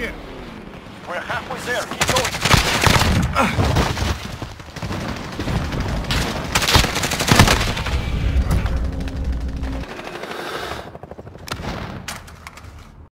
here. We're halfway there. Keep going.